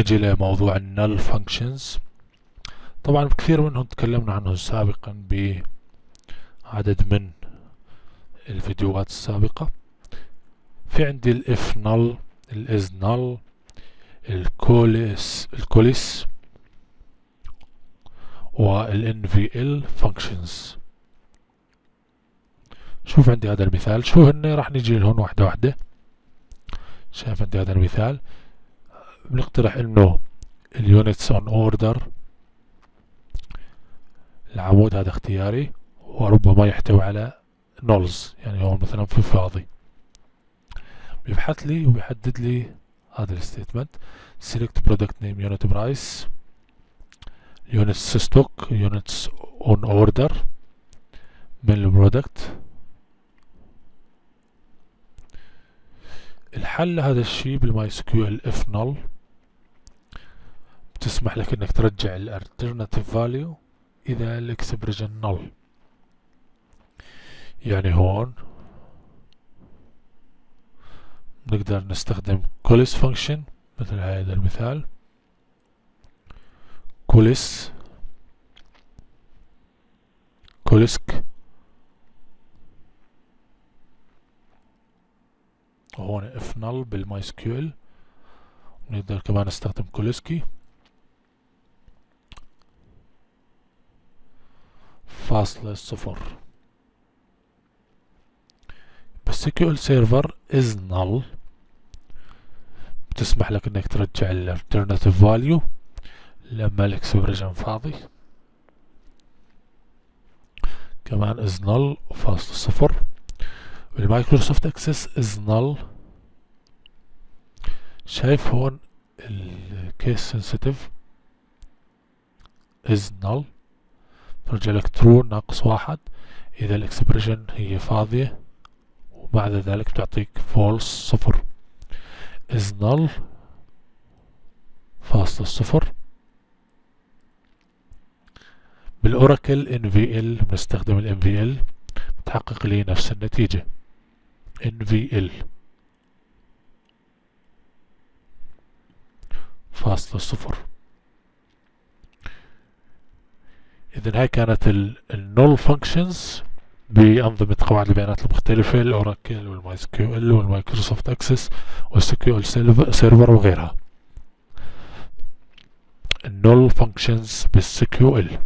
نجي لموضوع ال null functions طبعا كثير منهم تكلمنا عنه سابقا بعدد من الفيديوهات السابقة. في عندي ال ifnull ال isnull ال coalesce ال coalesce ال functions. شوف عندي هذا المثال. شو هن راح نجي لهون واحدة واحدة. شايف عندي هذا المثال. بنقترح إنه ال units on order العمود هذا اختياري وربما يحتوي على nulls يعني هون مثلا في فاضي بيبحث لي وبيحدد لي هذا ال statement. Select product name unit price. Units stock units on order. من ال product الحل لهذا الشيء بال MySQL ifnull بتسمح لك إنك ترجع ال alternative value إذا ال expression null يعني هون نقدر نستخدم coalesce function مثل هذا المثال. coalesce coalesce وهون ifnull بال MySQL نقدر كمان نستخدم coalesce فاصلة صفر. SQL Server isnull. بتسمح لك إنك ترجع ال alternative value لما ال expression فاضي. كمان isnull فاصلة صفر. بال Microsoft Access isnull. شايف هون الكيس سنسيتيف از null. ترجع لك true ناقص واحد. إذا ال expression هي فاضية وبعد ذلك بتعطيك false صفر. isnull فاصلة صفر. بال Oracle NVL بنستخدم ال NVL بتحقق لي نفس النتيجة. NVL فاصلة صفر. اذا هاي كانت ال null functions بأنظمة قواعد البيانات المختلفة ال Oracle وال MySQL وال Microsoft Access وال SQL Server وغيرها. النول فانكشنز بالسي كيو ال